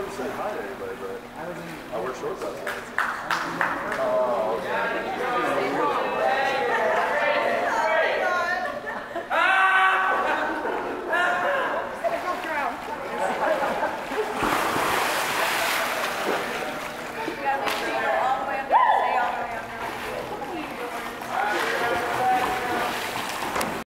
run to say hi to anybody, but I was in. I wear shorts outside.